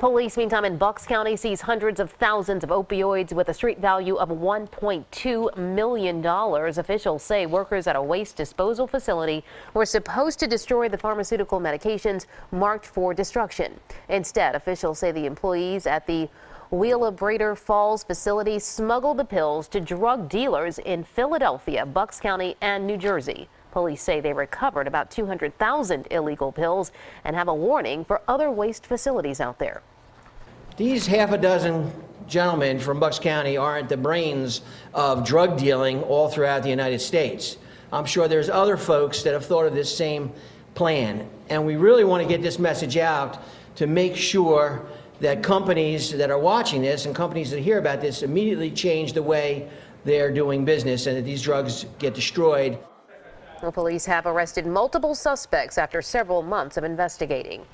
Police, meantime, in Bucks County sees hundreds of thousands of opioids with a street value of $1.2 million. Officials say workers at a waste disposal facility were supposed to destroy the pharmaceutical medications marked for destruction. Instead, officials say the employees at the Wheelabrator Falls facility smuggled the pills to drug dealers in Philadelphia, Bucks County, and New Jersey. Police say they recovered about 200,000 illegal pills and have a warning for other waste facilities out there. These half a dozen gentlemen from Bucks County aren't the brains of drug dealing all throughout the United States. I'm sure there's other folks that have thought of this same plan. And we really want to get this message out to make sure that companies that are watching this and companies that hear about this immediately change the way they're doing business and that these drugs get destroyed. The police have arrested multiple suspects after several months of investigating.